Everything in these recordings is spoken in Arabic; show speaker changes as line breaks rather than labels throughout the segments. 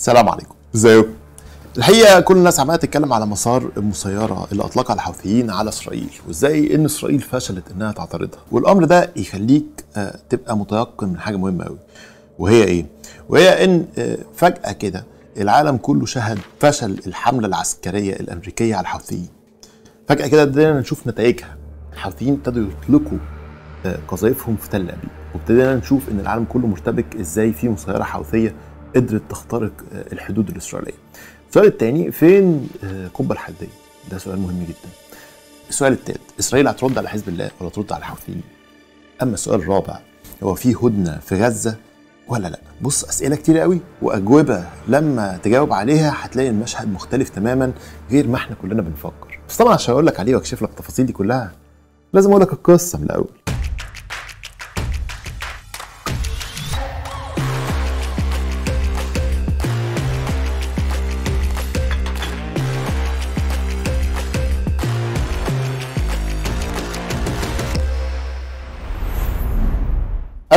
السلام عليكم. إزيكم؟ الحقيقة كل الناس عمالة تتكلم على مسار المسيرة اللي أطلقها الحوثيين على إسرائيل وإزاي إن إسرائيل فشلت إنها تعترضها. والأمر ده يخليك آه، تبقى متيقن من حاجة مهمة قوي وهي إيه؟ وهي إن آه، فجأة كده العالم كله شهد فشل الحملة العسكرية الأمريكية على الحوثيين. فجأة كده بدينا نشوف نتائجها. الحوثيين ابتدوا يطلقوا آه، قذائفهم في تل أبيب وابتدينا نشوف إن العالم كله مرتبك إزاي في مسيرة حوثية قدرت تخترق آه، الحدود الاسرائيليه. السؤال الثاني فين آه، القبه الحدية؟ ده سؤال مهم جدا. السؤال الثالث إسرائيل هترد على حزب الله ولا ترد على الحوثيين؟ أما السؤال الرابع هو في هدنة في غزة ولا لأ؟ بص أسئلة كتير قوي وأجوبة لما تجاوب عليها هتلاقي المشهد مختلف تماما غير ما إحنا كلنا بنفكر. بس طبعا عشان أقول لك عليه وأكشف لك التفاصيل دي كلها لازم أقول لك القصة من الأول.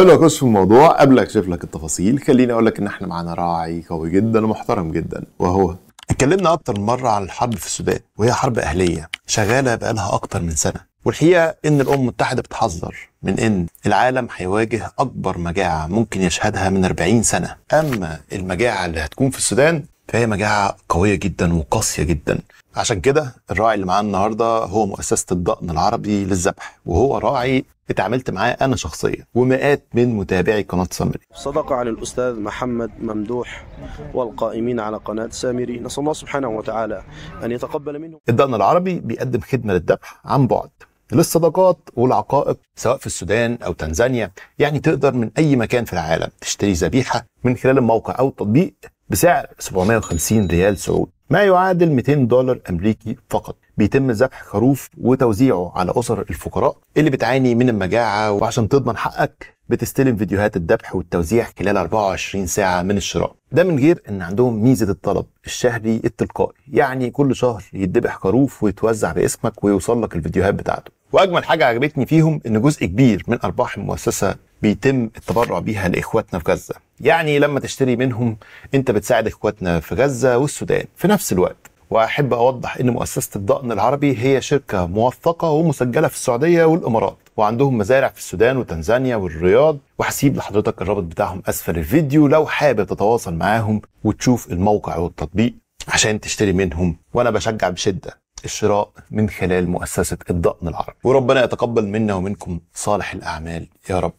قبل ما اخش في الموضوع. قبل أكشف لك التفاصيل خليني أقول لك إن إحنا معانا راعي قوي جدا ومحترم جدا وهو اتكلمنا أكتر مرة عن الحرب في السودان وهي حرب أهلية شغالة بقالها أكتر من سنة. والحقيقة إن الأمم المتحدة بتحذر من إن العالم هيواجه أكبر مجاعة ممكن يشهدها من 40 سنة. أما المجاعة اللي هتكون في السودان فهي مجاعة قوية جدا وقاسية جدا. عشان كده الراعي اللي معانا النهارده هو مؤسسة الضأن العربي للذبح وهو راعي اتعاملت معاه أنا شخصيا ومئات من متابعي قناة سامري.
صدق عن الأستاذ محمد ممدوح والقائمين على قناة سامري. نسأل الله سبحانه وتعالى أن يتقبل منهم.
الضأن العربي بيقدم خدمة للذبح عن بعد للصداقات والعقائق سواء في السودان أو تنزانيا. يعني تقدر من أي مكان في العالم تشتري ذبيحة من خلال الموقع أو التطبيق بسعر 750 ريال سعودي ما يعادل 200 دولار أمريكي فقط. بيتم ذبح خروف وتوزيعه على أسر الفقراء اللي بتعاني من المجاعة وعشان تضمن حقك بتستلم فيديوهات الذبح والتوزيع خلال 24 ساعة من الشراء. ده من غير إن عندهم ميزة الطلب الشهري التلقائي يعني كل شهر يتذبح خروف ويتوزع باسمك ويوصل لك الفيديوهات بتاعته. وأجمل حاجة عجبتني فيهم إن جزء كبير من أرباح المؤسسة بيتم التبرع بيها لإخواتنا في غزة. يعني لما تشتري منهم أنت بتساعد إخواتنا في غزة والسودان في نفس الوقت. وأحب أوضح إن مؤسسة الضأن العربي هي شركة موثقة ومسجلة في السعودية والإمارات وعندهم مزارع في السودان وتنزانيا والرياض. وهسيب لحضرتك الرابط بتاعهم أسفل الفيديو لو حابب تتواصل معاهم وتشوف الموقع والتطبيق عشان تشتري منهم وأنا بشجع بشدة الشراء من خلال مؤسسة الضأن العربي. وربنا يتقبل منا ومنكم صالح الأعمال يا رب.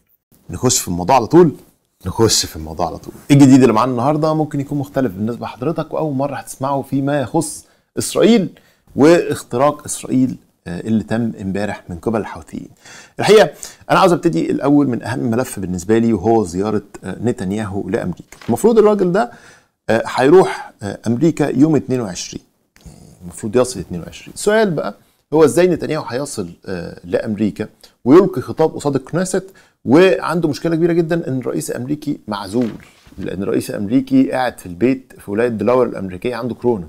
نخش في الموضوع على طول. نخش في الموضوع على طول الجديد اللي معانا النهارده ممكن يكون مختلف بالنسبة لحضرتك وأول مرة هتسمعه فيما يخص إسرائيل واختراق إسرائيل آه، اللي تم امبارح من قبل الحوثيين. الحقيقة أنا عاوز أبتدي الأول من أهم ملف بالنسبة لي وهو زيارة آه، نتنياهو لأمريكا. المفروض الراجل ده آه، هيروح أمريكا يوم 22 المفروض يصل 22 السؤال بقى هو إزاي نتنياهو هيصل لأمريكا ويلقي خطاب قصاد الكنيست وعنده مشكلة كبيرة جدا إن الرئيس الامريكي معزول لأن الرئيس الامريكي قاعد في البيت في ولاية دلاور الأمريكية عنده كورونا.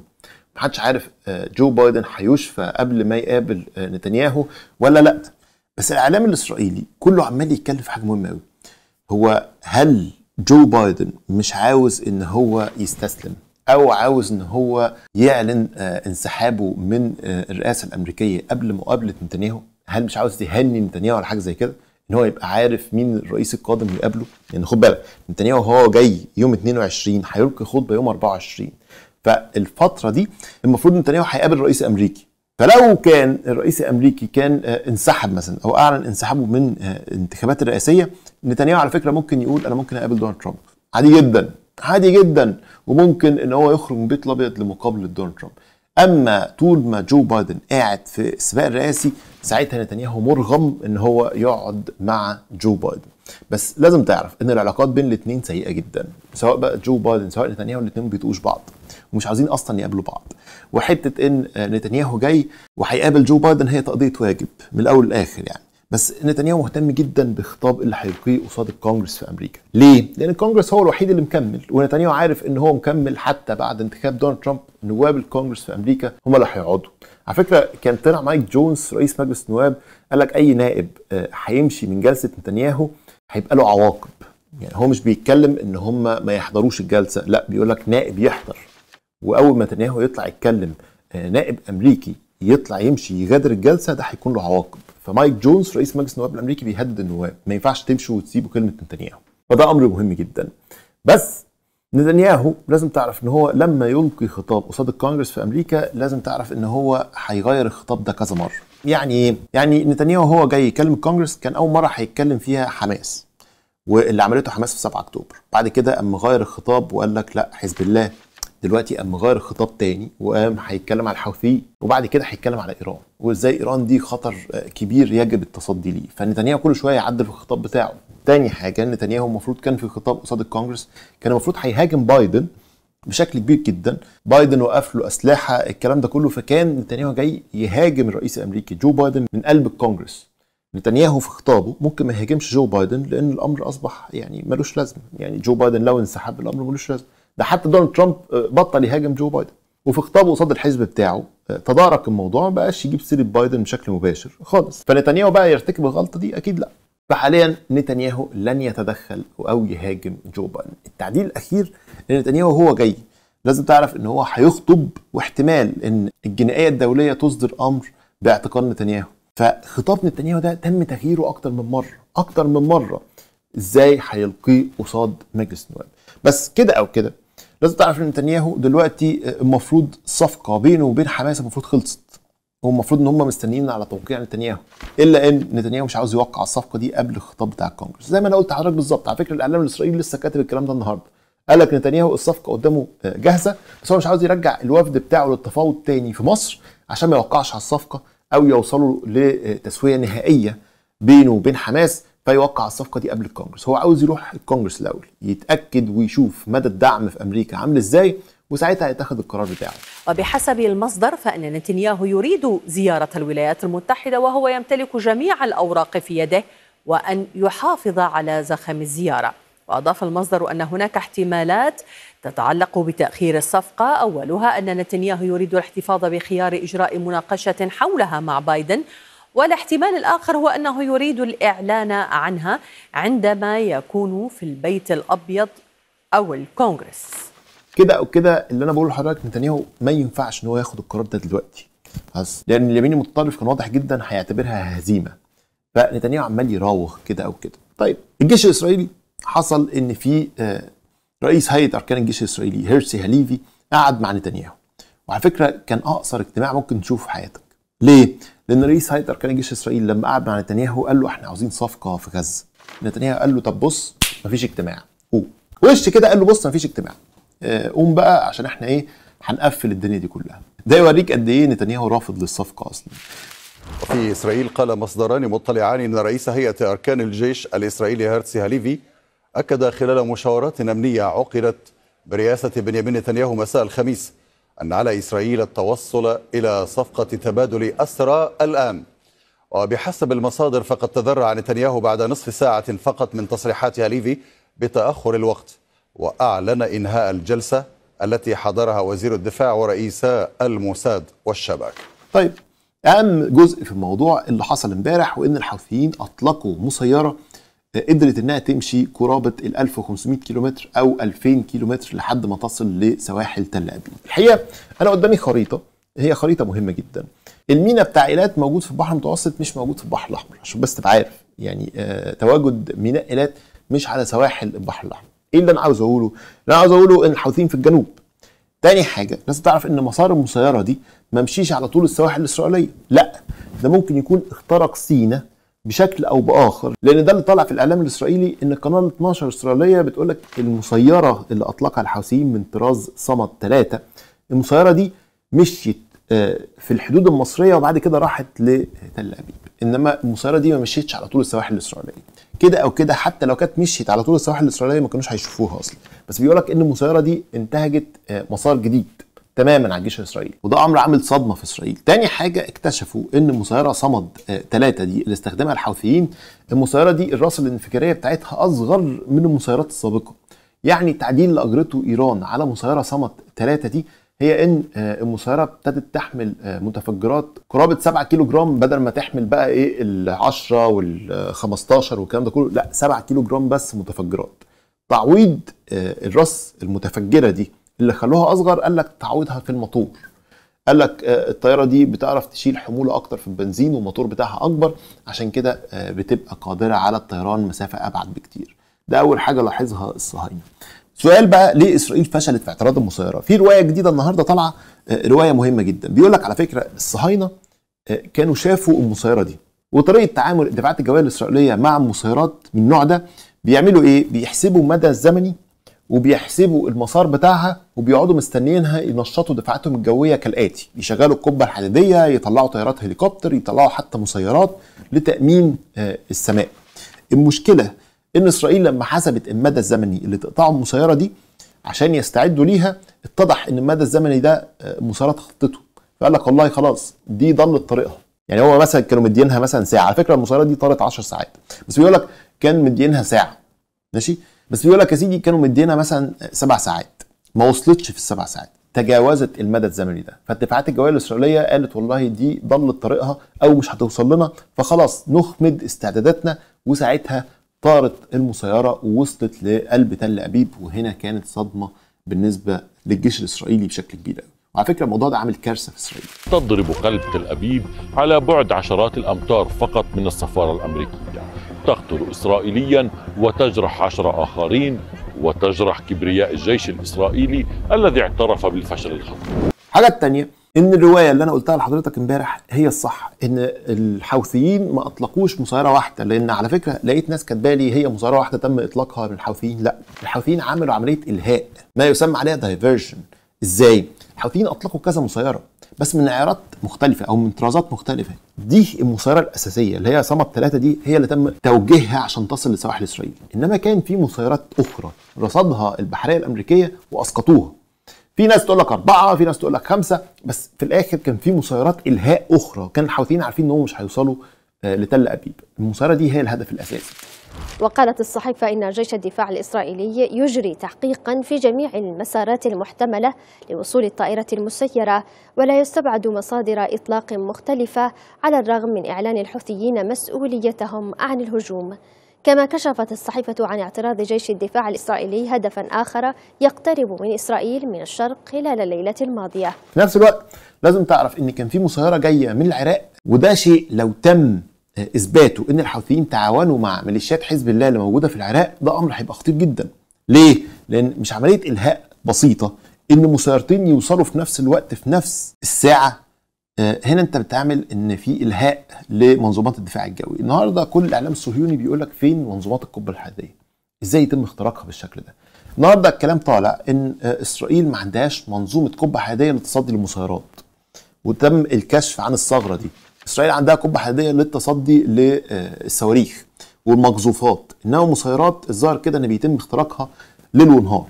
محدش عارف آه، جو بايدن هيشفى قبل ما يقابل آه، نتنياهو ولا لأ. بس الإعلام الإسرائيلي كله عمال يتكلم في حاجة مهمة قوي هو هل جو بايدن مش عاوز إن هو يستسلم؟ أو عاوز إن هو يعلن آه، انسحابه من الرئاسة الأمريكية قبل مقابلة نتنياهو؟ هل مش عاوز يهني نتنياهو ولا حاجة زي كده؟ إن هو يبقى عارف مين الرئيس القادم يقابله يعني خد بالك نتنياهو هو جاي يوم 22 هيلقي خطبة يوم 24 فالفترة دي المفروض نتنياهو هيقابل رئيس امريكي فلو كان الرئيس الأمريكي كان آه، انسحب مثلا أو أعلن انسحابه من آه، الانتخابات الرئاسية نتنياهو على فكرة ممكن يقول أنا ممكن أقابل دونالد ترامب. عادي جدا عادي جدا. وممكن إن هو يخرج من البيت الأبيض لمقابله دونالد ترامب. أما طول ما جو بايدن قاعد في السباق الرئاسي ساعتها نتنياهو مرغم إن هو يقعد مع جو بايدن. بس لازم تعرف إن العلاقات بين الاثنين سيئة جدا سواء بقى جو بايدن سواء نتنياهو الاثنين ما بيطيقوش بعض. ومش عاوزين أصلا يقابلوا بعض. وحتة إن نتنياهو جاي وهيقابل جو بايدن هي تقضية واجب من الأول للآخر يعني. بس نتنياهو مهتم جدا بالخطاب اللي هيلقيه قصاد الكونجرس في أمريكا. ليه؟ لأن الكونجرس هو الوحيد اللي مكمل ونتنياهو عارف إن هو مكمل حتى بعد انتخاب دونالد ترامب نواب الكونجرس في أمريكا هم اللي هيقعدوا. على فكرة كان طلع مايك جونز رئيس مجلس النواب قال لك أي نائب آه، هيمشي من جلسة نتنياهو هيبقى له عواقب. يعني هو مش بيتكلم إن هم ما يحضروش الجلسة لا بيقول لك نائب يحضر. وأول ما نتنياهو يطلع يتكلم آه، نائب أمريكي يطلع يمشي يغادر الجلسة ده هيكون له عواقب. فمايك جونز رئيس مجلس النواب الأمريكي بيهدد النواب ما ينفعش تمشوا وتسيبوا كلمة نتنياهو. فده أمر مهم جدا. بس نتنياهو لازم تعرف إن هو لما يلقي خطاب قصاد الكونجرس في أمريكا لازم تعرف إن هو هيغير الخطاب ده كذا مرة. يعني إيه يعني نتنياهو هو جاي يكلم الكونجرس كان أول مرة هيتكلم فيها حماس. واللي عملته حماس في 7 أكتوبر. بعد كده قام غير الخطاب وقال لك لا حزب الله دلوقتي قام غير الخطاب تاني وقام هيتكلم على الحوثي وبعد كده هيتكلم على إيران. وإزاي إيران دي خطر آه، كبير يجب التصدي ليه؟ فنتنياهو كل شوية يعدل في الخطاب بتاعه. تاني حاجة نتنياهو المفروض كان في خطاب قصاد الكونجرس كان المفروض هيهاجم بايدن بشكل كبير جدا. بايدن وقف له أسلحة الكلام ده كله فكان نتنياهو جاي يهاجم الرئيس الأمريكي جو بايدن من قلب الكونجرس نتنياهو في خطابه ممكن ما يهاجمش جو بايدن لأن الأمر أصبح يعني ملوش لازمة. يعني جو بايدن لو انسحب الأمر ملوش لازمة. ده حتى دونالد ترامب آه، بطل يهاجم جو بايدن. وفي خطابه قصاد الحزب بتاعه آه، تدارك الموضوع ما بقاش يجيب سيرة بايدن بشكل مباشر خالص. فنتنياهو بقى يرتكب الغلطة دي؟ أكيد لا. فحاليا نتنياهو لن يتدخل أو يهاجم جو بايدن. التعديل الأخير نتنياهو هو جاي. لازم تعرف إن هو هيخطب واحتمال إن الجنائية الدولية تصدر أمر باعتقال نتنياهو. فخطاب نتنياهو ده تم تغييره أكتر من مرة أكتر من مرة. إزاي هيلقيه قصاد مجلس النواب؟ بس كده أو كده لازم تعرف إن نتنياهو دلوقتي المفروض الصفقه بينه وبين حماس المفروض خلصت. هو المفروض إن هم مستنيين على توقيع نتنياهو إلا إن نتنياهو مش عاوز يوقع الصفقة دي قبل الخطاب بتاع الكونجرس زي ما أنا قلت لحضرتك بالظبط على فكرة الإعلام الإسرائيلي لسه كاتب الكلام ده النهارده. قال لك نتنياهو الصفقة قدامه جاهزة بس هو مش عاوز يرجع الوفد بتاعه للتفاوض تاني في مصر عشان ما يوقعش على الصفقة أو يوصلوا لتسوية نهائية بينه وبين حماس. فيوقع الصفقة دي قبل الكونجرس هو عاوز يروح الكونجرس الأول يتأكد ويشوف مدى الدعم في أمريكا عامل إزاي وساعتها هيتخذ القرار بتاعه.
وبحسب المصدر فإن نتنياهو يريد زيارة الولايات المتحدة وهو يمتلك جميع الأوراق في يده وأن يحافظ على زخم الزيارة. وأضاف المصدر أن هناك احتمالات تتعلق بتأخير الصفقة. أولها أن نتنياهو يريد الاحتفاظ بخيار إجراء مناقشة حولها مع بايدن والاحتمال الآخر هو أنه يريد الإعلان عنها عندما يكون في البيت الأبيض أو الكونغرس.
كده أو كده اللي أنا بقوله لحضرتك نتنياهو ما ينفعش إن هو ياخد القرار ده دلوقتي. بس لأن اليمين المتطرف كان واضح جدا هيعتبرها هزيمة. فنتنياهو عمال يراوغ كده أو كده. طيب الجيش الإسرائيلي حصل إن في آه، رئيس هيئة أركان الجيش الإسرائيلي هيرسي هاليفي قعد مع نتنياهو. وعلى فكرة كان أقصر اجتماع ممكن تشوفه في حياتك. ليه؟ لأن رئيس هيئه اركان الجيش الاسرائيلي لما قعد مع نتنياهو قال له إحنا عاوزين صفقة في غزة. نتنياهو قال له طب بص مفيش اجتماع. قوم. وش كده؟ قال له بص مفيش اجتماع. آه، قوم بقى عشان إحنا إيه هنقفل الدنيا دي كلها. ده يوريك قد إيه نتنياهو رافض للصفقة أصلا.
وفي إسرائيل قال مصدران مطلعان أن رئيس هيئة أركان الجيش الإسرائيلي هيرتسي هاليفي أكد خلال مشاورات أمنية عقدت برئاسة بنيامين نتنياهو مساء الخميس أن على إسرائيل التوصل إلى صفقة تبادل أسرى الآن. وبحسب المصادر فقد تذرع نتنياهو بعد نصف ساعة فقط من تصريحات هاليفي بتأخر الوقت وأعلن إنهاء الجلسة التي حضرها وزير الدفاع ورئيسا الموساد والشباك.
طيب أهم جزء في الموضوع اللي حصل امبارح وإن الحوثيين أطلقوا مسيرة آه، قدرت إنها تمشي قرابة ال 1500 كيلومتر أو 2000 كيلومتر لحد ما تصل لسواحل تل أبيب. الحقيقة أنا قدامي خريطة هي خريطة مهمة جدا. المينا بتاع إيلات موجود في البحر المتوسط مش موجود في البحر الأحمر عشان بس تبقى عارف يعني آه تواجد ميناء إيلات مش على سواحل البحر الأحمر. إيه اللي أنا عاوز أقوله؟ اللي أنا عاوز أقوله إن الحوثيين في الجنوب. تاني حاجة لازم تعرف إن مسار المسيرة دي ما مشيش على طول السواحل الإسرائيلية لا ده ممكن يكون اخترق سينا بشكل أو بآخر لأن ده اللي طالع في الإعلام الإسرائيلي إن قناة 12 اسرائيليه بتقول لك المسيرة اللي أطلقها الحوثيين من طراز صمد 3 المسيرة دي مشيت آه، في الحدود المصرية وبعد كده راحت لتل أبيب. إنما المسيرة دي ما مشيتش على طول السواحل الإسرائيلية. كده أو كده حتى لو كانت مشيت على طول السواحل الإسرائيلية ما كانوش هيشوفوها أصلا. بس بيقول لك إن المسيرة دي انتهجت آه، مسار جديد. تماما على الجيش الاسرائيلي وده أمر عامل صدمة في إسرائيل. تاني حاجة اكتشفوا إن مسيره صمد ثلاثة دي اللي استخدمها الحوثيين. المسيرة دي الرأس الانفجارية بتاعتها أصغر من المسيرات السابقة. يعني التعديل اللي اجرته إيران على مسيرة صمد ثلاثة دي هي إن آه، المسيرة ابتدت تحمل آه، متفجرات قرابة 7 كيلو جرام بدل ما تحمل بقى إيه ال 10 وال 15 والكلام ده كله. لا 7 كيلو جرام بس متفجرات. تعويض آه، الرأس المتفجرة دي اللي خلوها أصغر قال لك تعويضها في الموتور. قال لك آه، الطيارة دي بتعرف تشيل حمولة أكتر في البنزين والموتور بتاعها أكبر عشان كده آه، بتبقى قادرة على الطيران مسافة أبعد بكتير. ده أول حاجة لاحظها الصهاينة. سؤال بقى ليه إسرائيل فشلت في اعتراض المسيرة؟ في رواية جديدة النهارده طالعة آه، رواية مهمة جدا. بيقول لك على فكرة الصهاينة كانوا شافوا المسيرة دي. وطريقة تعامل الدفاعات الجويه الإسرائيلية مع المسيرات من النوع ده بيعملوا إيه؟ بيحسبوا المدى الزمني وبيحسبوا المسار بتاعها وبيقعدوا مستنيينها ينشطوا دفاعاتهم الجوية كالآتي. يشغلوا القبة الحديدية يطلعوا طيارات هليكوبتر يطلعوا حتى مسيرات لتأمين آه، السماء. المشكلة إن إسرائيل لما حسبت المدى الزمني اللي تقطعه المسيرة دي عشان يستعدوا ليها اتضح إن المدى الزمني ده آه، مسيرات خطته فقال لك والله خلاص دي ضلت طريقها يعني هو مثلا كانوا مدينها مثلا ساعة. على فكرة المسيرات دي طارت 10 ساعات. بس بيقول لك كان مدينها ساعة. ماشي؟ بس بيقول لك يا سيدي كانوا مدينا مثلا سبع ساعات. ما وصلتش في السبع ساعات. تجاوزت المدى الزمني ده. فالدفاعات الجويه الإسرائيلية قالت والله دي ضلت طريقها أو مش هتوصل لنا. فخلاص نخمد استعداداتنا. وساعتها طارت المسيرة ووصلت لقلب تل أبيب. وهنا كانت صدمة بالنسبة للجيش الإسرائيلي بشكل كبير قوي وعلى فكرة الموضوع ده عامل كارثة في إسرائيل.
تضرب قلب تل أبيب على بعد عشرات الأمتار فقط من السفارة الأمريكية. تقتل إسرائيليا وتجرح عشر آخرين وتجرح كبرياء الجيش الإسرائيلي الذي اعترف بالفشل الخطير.
الحاجة الثانية إن الرواية اللي أنا قلتها لحضرتك امبارح هي الصح إن الحوثيين ما أطلقوش مسيره واحدة لأن على فكرة لقيت ناس كاتبالي هي مسيره واحدة تم إطلاقها من الحوثيين لا الحوثيين عملوا عملية إلهاء ما يسمى عليها دايفرجن إزاي؟ الحوثيين أطلقوا كذا مسيره بس من عيارات مختلفة أو من طرازات مختلفة. دي المسيره الأساسية اللي هي صمت ثلاثة دي هي اللي تم توجيهها عشان تصل لسواحل إسرائيل. إنما كان في مسيرات أخرى رصدها البحريه الأمريكية وأسقطوها. في ناس تقول لك أربعة في ناس تقول لك خمسة بس في الآخر كان في مسيرات إلهاء أخرى كان الحوثيين عارفين إنهم مش هيوصلوا آه، لتل أبيب. المسيرة دي هي الهدف الأساسي.
وقالت الصحيفة إن جيش الدفاع الإسرائيلي يجري تحقيقا في جميع المسارات المحتملة لوصول الطائرة المسيرة ولا يستبعد مصادر إطلاق مختلفة على الرغم من إعلان الحوثيين مسؤوليتهم عن الهجوم. كما كشفت الصحيفة عن اعتراض جيش الدفاع الإسرائيلي هدفا آخر يقترب من إسرائيل من الشرق خلال الليلة الماضية.
نفس الوقت لازم تعرف إن كان في مسيرة جاية من العراق وده شيء لو تم آه، إثباته إن الحوثيين تعاونوا مع ميليشيات حزب الله اللي موجودة في العراق ده أمر هيبقى خطير جدا. ليه؟ لأن مش عملية إلهاء بسيطة إن مسيرتين يوصلوا في نفس الوقت في نفس الساعة. آه، هنا أنت بتعمل إن في إلهاء لمنظومات الدفاع الجوي. النهارده كل الإعلام الصهيوني بيقول لك فين منظومات القبة الحديديه إزاي يتم اختراقها بالشكل ده؟ النهارده الكلام طالع إن آه، إسرائيل ما عندهاش منظومة قبة حديديه للتصدي للمسيرات وتم الكشف عن الثغرة دي. إسرائيل عندها قبة حديدية للتصدي للصواريخ والمقذوفات. إنما مسيرات الظاهر كده إن بيتم اختراقها ليل ونهار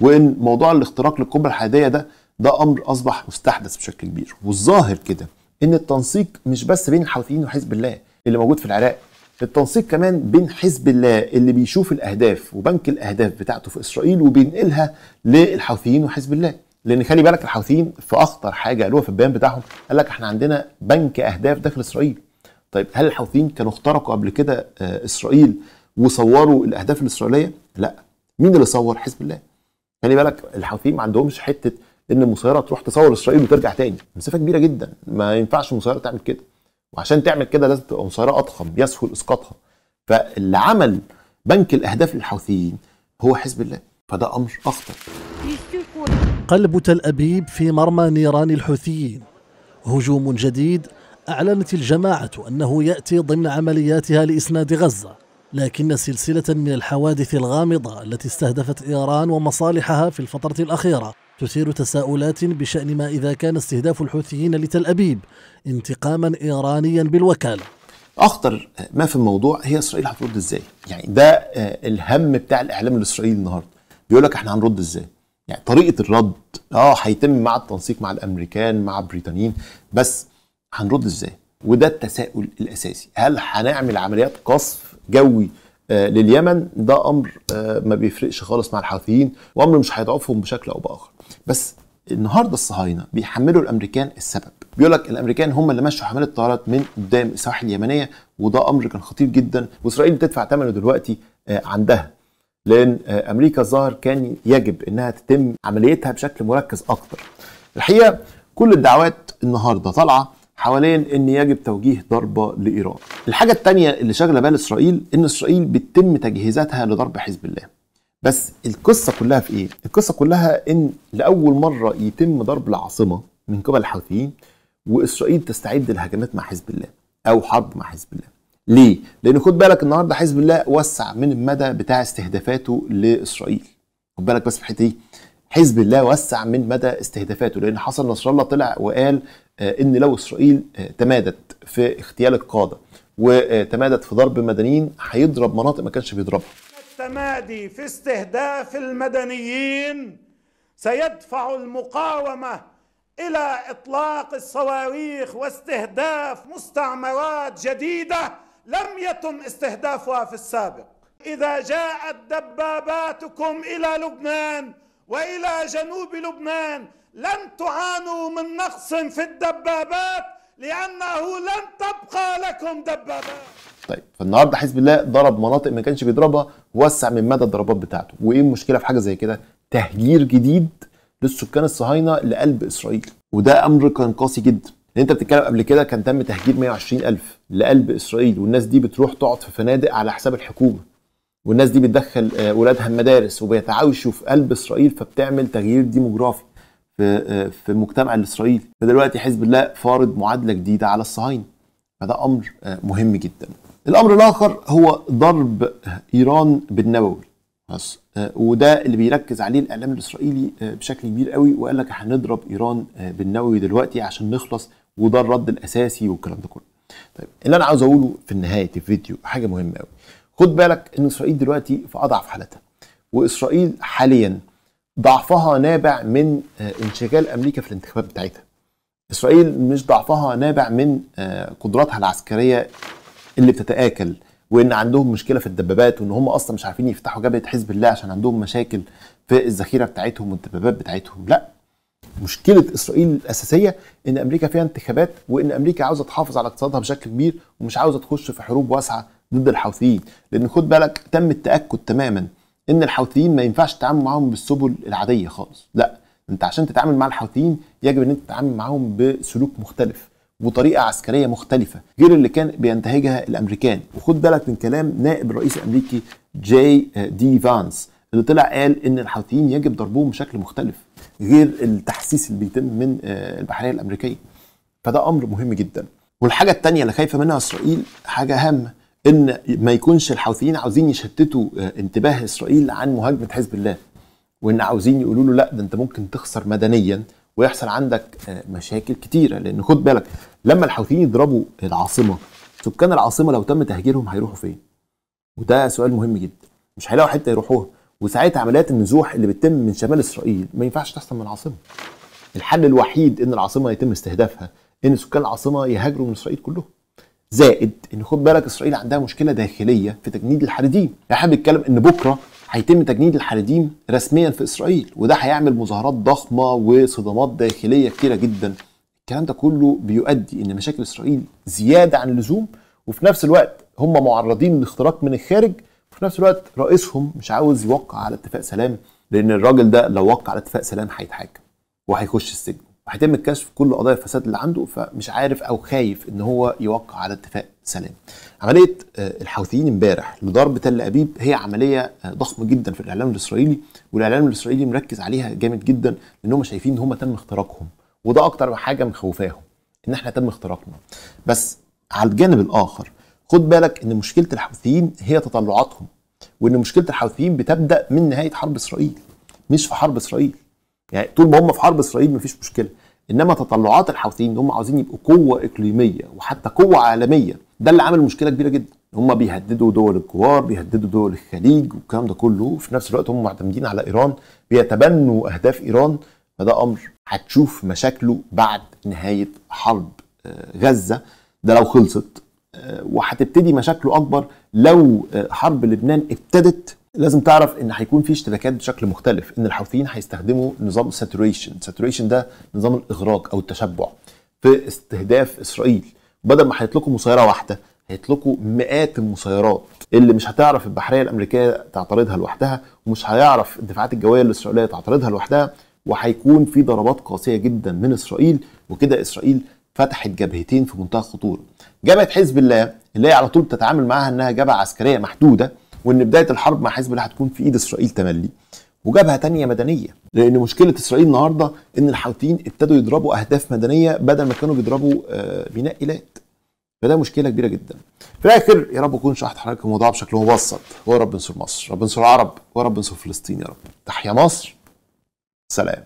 وإن موضوع الاختراق للقبة الحديدية ده ده أمر أصبح مستحدث بشكل كبير. والظاهر كده إن التنسيق مش بس بين الحوثيين وحزب الله اللي موجود في العراق التنسيق كمان بين حزب الله اللي بيشوف الأهداف وبنك الأهداف بتاعته في إسرائيل وبينقلها للحوثيين وحزب الله. لأن خلي بالك الحوثيين في اخطر حاجة قالوها في البيان بتاعهم قال لك إحنا عندنا بنك اهداف داخل اسرائيل. طيب هل الحوثيين كانوا اخترقوا قبل كده آه، اسرائيل وصوروا الاهداف الاسرائيليه؟ لا. مين اللي صور؟ حزب الله. خلي بالك الحوثيين ما عندهمش حتة ان المسيره تروح تصور اسرائيل وترجع تاني. مسافه كبيره جدا. ما ينفعش المسيره تعمل كده. وعشان تعمل كده لازم تبقى مسيره اضخم يسهل اسقاطها. فاللي عمل بنك الاهداف للحوثيين هو حزب الله. فده أمر اخطر.
قلب تل أبيب في مرمى نيران الحوثيين. هجوم جديد أعلنت الجماعة أنه يأتي ضمن عملياتها لإسناد غزة لكن سلسلة من الحوادث الغامضة التي استهدفت إيران ومصالحها في الفترة الأخيرة تثير تساؤلات بشأن ما إذا كان استهداف الحوثيين لتل أبيب انتقاما إيرانيا بالوكالة.
أخطر ما في الموضوع هي إسرائيل هترد إزاي؟ يعني ده آه، الهم بتاع الإعلام الاسرائيلي النهارده. بيقول لك إحنا هنرد إزاي؟ يعني طريقة الرد آه هيتم مع التنسيق مع الأمريكان مع البريطانيين بس هنرد إزاي؟ وده التساؤل الأساسي. هل هنعمل عمليات قصف جوي آه، لليمن؟ ده أمر آه، ما بيفرقش خالص مع الحوثيين وأمر مش هيضعفهم بشكل أو بآخر. بس النهارده الصهاينة بيحملوا الأمريكان السبب. بيقول لك الأمريكان هم اللي مشوا حملة الطيارات من قدام السواحل اليمنية وده أمر كان خطير جدا. وإسرائيل بتدفع ثمنه دلوقتي آه، عندها. لأن أمريكا الظاهر كان يجب انها تتم عمليتها بشكل مركز أكتر. الحقيقة كل الدعوات النهارده طالعة حوالين ان يجب توجيه ضربة لإيران. الحاجة الثانية اللي شاغلة بال إسرائيل ان إسرائيل بتتم تجهيزاتها لضرب حزب الله. بس القصة كلها في إيه؟ القصة كلها ان لأول مرة يتم ضرب العاصمة من قبل الحوثيين وإسرائيل تستعد للهجمات مع حزب الله أو حرب مع حزب الله. ليه؟ لأن خد بالك النهارده حزب الله وسع من المدى بتاع استهدافاته لإسرائيل. خد بالك بس في الحتة دي حزب الله وسع من مدى استهدافاته لأن حسن نصر الله طلع وقال آه، إن لو إسرائيل آه، تمادت في اغتيال القادة وتمادت في ضرب مدنيين هيضرب مناطق ما كانش بيضربها.
التمادي في استهداف المدنيين سيدفع المقاومة إلى إطلاق الصواريخ واستهداف مستعمرات جديدة لم يتم استهدافها في السابق. إذا جاءت دباباتكم إلى لبنان وإلى جنوب لبنان لن تعانوا من نقص في الدبابات لأنه لن تبقى لكم دبابات.
طيب فالنهاردة حزب الله ضرب مناطق ما كانش بيضربها ووسع من مدى الضربات بتاعته. وإيه المشكلة في حاجة زي كده؟ تهجير جديد للسكان الصهاينة لقلب إسرائيل. وده أمر كان قاسي جدا. لأن أنت بتتكلم قبل كده كان تم تهجير 120 ألف. لقلب إسرائيل والناس دي بتروح تقعد في فنادق على حساب الحكومة. والناس دي بتدخل آه، ولادها المدارس وبيتعايشوا في قلب إسرائيل فبتعمل تغيير ديموغرافي في آه، في المجتمع الإسرائيلي. فدلوقتي حزب الله فارض معادلة جديدة على الصهاينة. فده أمر آه، مهم جدا. الأمر الآخر هو ضرب إيران بالنووي. بس آه، وده اللي بيركز عليه الإعلام الإسرائيلي آه، بشكل كبير قوي وقال لك هنضرب إيران آه، بالنووي دلوقتي عشان نخلص وده الرد الأساسي والكلام ده كله. طيب اللي أنا عاوز أقوله في نهاية الفيديو حاجة مهمة قوي خد بالك إن إسرائيل دلوقتي في أضعف حالتها وإسرائيل حاليا ضعفها نابع من آه، انشغال أمريكا في الانتخابات بتاعتها. إسرائيل مش ضعفها نابع من آه، قدراتها العسكرية اللي بتتآكل وإن عندهم مشكلة في الدبابات وإن هم أصلا مش عارفين يفتحوا جبهة حزب الله عشان عندهم مشاكل في الذخيرة بتاعتهم والدبابات بتاعتهم. لا مشكلة إسرائيل الأساسية إن أمريكا فيها انتخابات وإن أمريكا عاوزة تحافظ على اقتصادها بشكل كبير ومش عاوزة تخش في حروب واسعة ضد الحوثيين. لأن خد بالك تم التأكد تماما إن الحوثيين ما ينفعش تتعامل معاهم بالسبل العادية خالص. لأ أنت عشان تتعامل مع الحوثيين يجب إن أنت تتعامل معاهم بسلوك مختلف وطريقة عسكرية مختلفة غير اللي كان بينتهجها الأمريكان. وخد بالك من كلام نائب الرئيس الأمريكي جاي دي فانس اللي طلع قال إن الحوثيين يجب ضربهم بشكل مختلف غير التحسيس اللي بيتم من آه، البحرية الأمريكية. فده أمر مهم جدا. والحاجة الثانية اللي خايفة منها إسرائيل حاجة هامه إن ما يكونش الحوثيين عاوزين يشتتوا آه، انتباه إسرائيل عن مهاجمة حزب الله. وإن عاوزين يقولوا له لا ده أنت ممكن تخسر مدنيا ويحصل عندك آه، مشاكل كتيرة. لأن خد بالك لما الحوثيين يضربوا العاصمة سكان العاصمة لو تم تهجيرهم هيروحوا فين؟ وده سؤال مهم جدا. مش هيلاقوا حتة يروحوها. وساعتها عمليات النزوح اللي بتتم من شمال إسرائيل ما ينفعش تحصل من العاصمة. الحل الوحيد إن العاصمة يتم استهدافها إن سكان العاصمة يهاجروا من إسرائيل كلهم. زائد إن خد بالك إسرائيل عندها مشكلة داخلية في تجنيد الحريديم يعني إحنا بنتكلم إن بكرة هيتم تجنيد الحريديم رسميا في إسرائيل وده هيعمل مظاهرات ضخمة وصدمات داخلية كتيرة جدا. الكلام ده كله بيؤدي إن مشاكل إسرائيل زيادة عن اللزوم وفي نفس الوقت هم معرضين لاختراق من الخارج وفي نفس الوقت رئيسهم مش عاوز يوقع على اتفاق سلام لأن الراجل ده لو وقع على اتفاق سلام هيتحاكم وهيخش السجن وهيتم كشف كل قضايا الفساد اللي عنده فمش عارف أو خايف إن هو يوقع على اتفاق سلام. عملية آه، الحوثيين امبارح لضرب تل أبيب هي عملية آه، ضخمة جدا في الإعلام الإسرائيلي والإعلام الإسرائيلي مركز عليها جامد جدا لأن هم شايفين إن هم تم اختراقهم وده أكتر حاجة مخوفاهم إن إحنا تم اختراقنا. بس على الجانب الآخر خد بالك إن مشكلة الحوثيين هي تطلعاتهم وإن مشكلة الحوثيين بتبدأ من نهاية حرب إسرائيل مش في حرب إسرائيل. يعني طول ما هم في حرب إسرائيل مفيش مشكلة. إنما تطلعات الحوثيين إن هم عاوزين يبقوا قوة إقليمية وحتى قوة عالمية ده اللي عامل مشكلة كبيرة جدا. هم بيهددوا دول الجوار بيهددوا دول الخليج والكلام ده كله. وفي نفس الوقت هم معتمدين على إيران بيتبنوا أهداف إيران. فده أمر هتشوف مشاكله بعد نهاية حرب آه، غزة. ده لو خلصت وهتبتدي مشاكله أكبر لو آه، حرب لبنان ابتدت لازم تعرف إن هيكون في اشتباكات بشكل مختلف إن الحوثيين هيستخدموا نظام ال saturation ال saturation ده نظام الإغراق أو التشبع في استهداف إسرائيل. بدل ما هيطلقوا مسيرة واحدة هيطلقوا مئات المسيرات اللي مش هتعرف البحرية الأمريكية تعترضها لوحدها ومش هيعرف الدفاعات الجوية الاسرائيليه تعترضها لوحدها وهيكون في ضربات قاسية جدا من إسرائيل وكده إسرائيل فتحت جبهتين في منتهى الخطوره. جبهة حزب الله اللي هي على طول بتتعامل معاها إنها جبهة عسكرية محدودة وإن بداية الحرب مع حزب الله هتكون في إيد إسرائيل تملي. وجبهة تانية مدنية لأن مشكلة إسرائيل النهارده إن الحوثيين ابتدوا يضربوا أهداف مدنية بدل ما كانوا بيضربوا آه، ميناء إيلات. فده مشكلة كبيرة جدا. في الآخر يا رب اكون شرحت لحضرتك الموضوع بشكل مبسط ويا رب انصر مصر، رب انصر العرب ويا رب انصر فلسطين يا رب. تحيا مصر. سلام.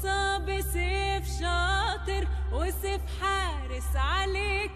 محروسة بسيف شاطر وسيف حارس عليك.